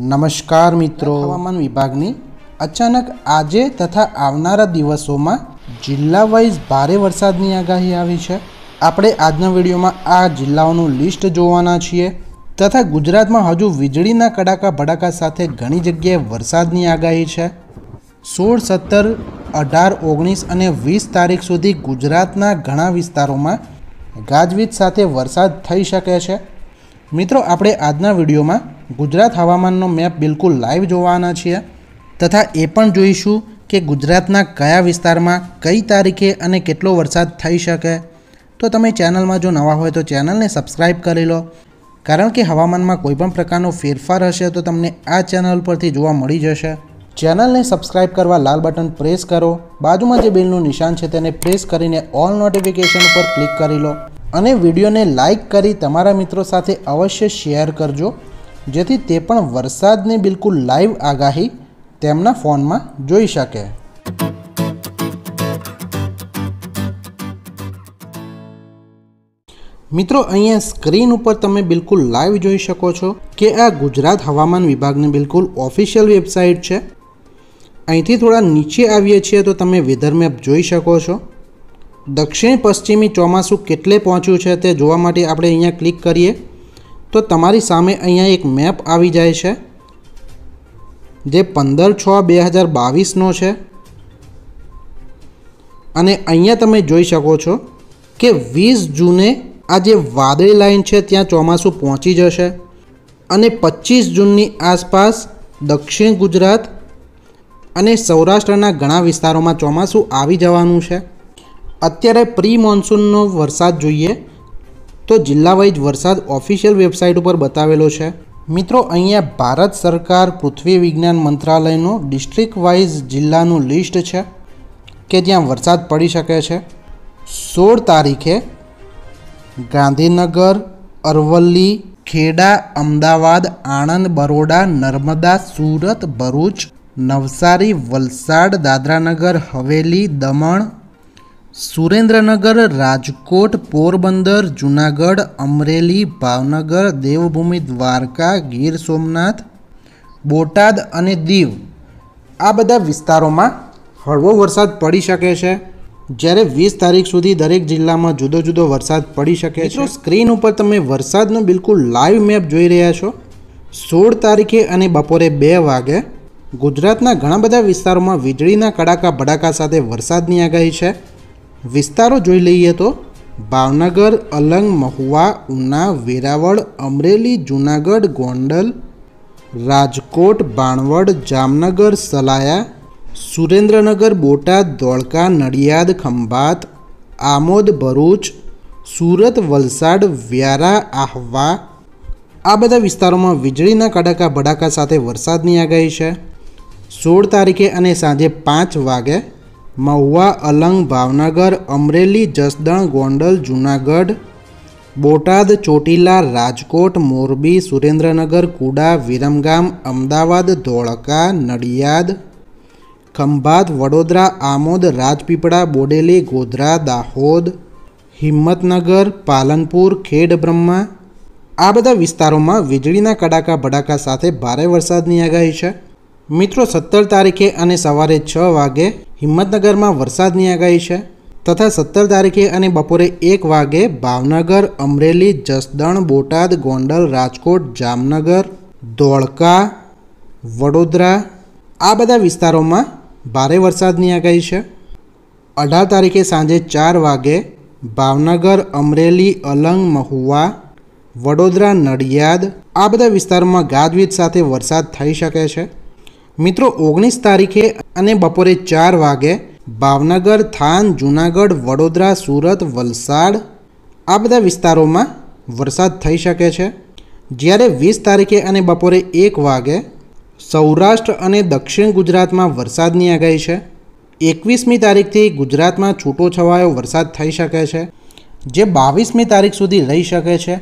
નમસ્કાર મિત્રો. હવામાન વિભાગની અચાનક આજે તથા આવનારા દિવસોમાં જિલ્લા વાઇઝ ભારે વરસાદની આગાહી આવી છે. આપણે આજના વિડીયોમાં આ જિલ્લાઓનું લિસ્ટ જોવાના છીએ તથા ગુજરાતમાં હજુ વીજળીના કડાકા ભડાકા સાથે ઘણી જગ્યાએ વરસાદની આગાહી છે. સોળ, સત્તર, અઢાર, ઓગણીસ અને વીસ તારીખ સુધી ગુજરાતના ઘણા વિસ્તારોમાં ગાજવીજ સાથે વરસાદ થઈ શકે છે. મિત્રો, આપણે આજના વિડીયોમાં ગુજરાત હવામાનનો મેપ બિલકુલ લાઈવ જોવાના છીએ. તથા એ પણ જોઈશું કે ગુજરાતના કયા વિસ્તારમાં કઈ તારીખે અને કેટલો વરસાદ થઈ શકે. તો તમે ચેનલમાં જો નવા હોય તો ચેનલને સબસ્ક્રાઈબ કરી લો. કારણ કે હવામાનમાં કોઈપણ પ્રકારનો ફેરફાર હશે તો તમને આ ચેનલ પરથી જોવા મળી જશે. ચેનલને સબસ્ક્રાઇબ કરવા લાલ બટન પ્રેસ કરો. બાજુમાં જે બેલનું નિશાન છે તેને પ્રેસ કરીને ઓલ નોટિફિકેશન ઉપર ક્લિક કરી લો. અને વિડીયોને લાઇક કરી તમારા મિત્રો સાથે અવશ્ય શેર કરજો. જેથી તે પણ વરસાદની બિલકુલ લાઈવ આગાહી તેમના ફોનમાં જોઈ શકે. મિત્રો, અહીંયા સ્ક્રીન ઉપર તમે બિલકુલ લાઈવ જોઈ શકો છો કે આ ગુજરાત હવામાન વિભાગની બિલકુલ ઓફિશિયલ વેબસાઇટ છે. અહીંથી થોડા નીચે આવીએ છીએ તો તમે વેધર મેપ જોઈ શકો છો. દક્ષિણ પશ્ચિમી ચોમાસું કેટલે પહોંચ્યું છે તે જોવા માટે આપણે અહીંયા ક્લિક કરીએ. તો તમારી સામે અહીંયા એક મેપ આવી જાય છે, જે પંદર છ બે હજાર બાવીસનો છે. અને અહીંયા તમે જોઈ શકો છો કે વીસ જૂને આ જે વાદળી લાઈન છે ત્યાં ચોમાસું પહોંચી જશે અને પચીસ જૂનની આસપાસ દક્ષિણ ગુજરાત અને સૌરાષ્ટ્રના ઘણા વિસ્તારોમાં ચોમાસું આવી જવાનું છે. અત્યારે પ્રી મોન્સૂનનો વરસાદ જોઈએ તો જિલ્લા વાઇઝ વરસાદ ઓફિશિયલ વેબસાઇટ ઉપર બતાવેલો છે. મિત્રો, અહીંયા ભારત સરકાર પૃથ્વી વિજ્ઞાન મંત્રાલયનું ડિસ્ટ્રિક્ટ વાઇઝ જિલ્લાનું લિસ્ટ છે કે જ્યાં વરસાદ પડી શકે છે. સોળ તારીખે ગાંધીનગર, અરવલ્લી, ખેડા, અમદાવાદ, આણંદ, બરોડા, નર્મદા, સુરત, ભરૂચ, નવસારી, વલસાડ, દાદરાનગર, હવેલી, દમણ સુરેન્દ્રનગર રાજકોટ પોરબંદર જૂનાગઢ અમરેલી ભાવનગર દેવભૂમિ દ્વારકા ગીર સોમનાથ બોટાદ અને દીવ. આ બધા વિસ્તારોમાં હળવો વરસાદ પડી શકે છે. જ્યારે વીસ તારીખ સુધી દરેક જિલ્લામાં જુદો જુદો વરસાદ પડી શકે છે. સ્ક્રીન ઉપર તમે વરસાદનો બિલકુલ લાઈવ મેપ જોઈ રહ્યા છો. સોળ તારીખે અને બપોરે બે વાગે ગુજરાતના ઘણા બધા વિસ્તારોમાં વીજળીના કડાકા ભડાકા સાથે વરસાદની આગાહી છે. વિસ્તારો જોઈ લઈએ તો ભાવનગર, અલંગ, મહુવા, ઉના, વેરાવળ, અમરેલી, જૂનાગઢ, ગોંડલ, રાજકોટ, બાણવડ, જામનગર, સલાયા, સુરેન્દ્રનગર, બોટાદ, ધોળકા, નડિયાદ, ખંભાત, આમોદ, ભરૂચ, સુરત, વલસાડ, વ્યારા, આહવા. આ બધા વિસ્તારોમાં વીજળીના કડાકા ભડાકા સાથે વરસાદની આગાહી છે. સોળ તારીખે અને સાંજે પાંચ વાગે મહુવા, અલંગ, ભાવનગર, અમરેલી, જસદણ, ગોંડલ, જૂનાગઢ, બોટાદ, ચોટીલા, રાજકોટ, મોરબી, સુરેન્દ્રનગર, કુડા, વિરમગામ, અમદાવાદ, ધોળકા, નડિયાદ, ખંભાત, વડોદરા, આમોદ, રાજપીપળા, બોડેલી, ગોધરા, દાહોદ, હિંમતનગર, પાલનપુર, ખેડ બ્રહ્મા. આ બધા વિસ્તારોમાં વીજળીના કડાકા ભડાકા સાથે ભારે વરસાદની આગાહી છે. મિત્રો, સત્તર તારીખે અને સવારે છ વાગે હિંમતનગરમાં વરસાદની આગાહી છે તથા સત્તર તારીખે અને બપોરે એક વાગે ભાવનગર, અમરેલી, જસદણ, બોટાદ, ગોંડલ, રાજકોટ, જામનગર, ધોળકા, વડોદરા આ બધા વિસ્તારોમાં ભારે વરસાદની આગાહી છે. અઢાર તારીખે સાંજે ચાર વાગે ભાવનગર, અમરેલી, અલંગ, મહુવા, વડોદરા, નડિયાદ આ બધા વિસ્તારોમાં ગાજવીજ સાથે વરસાદ થઈ શકે છે. મિત્રો, ઓગણીસ તારીખે અને બપોરે ચાર વાગે ભાવનગર, થાન, જૂનાગઢ, વડોદરા, સુરત, વલસાડ આ બધા વિસ્તારોમાં વરસાદ થઈ શકે છે. જ્યારે વીસ તારીખે અને બપોરે એક વાગે સૌરાષ્ટ્ર અને દક્ષિણ ગુજરાતમાં વરસાદની આગાહી છે. એકવીસમી તારીખથી ગુજરાતમાં છૂટો છવાયો વરસાદ થઈ શકે છે, જે બાવીસમી તારીખ સુધી રહી શકે છે.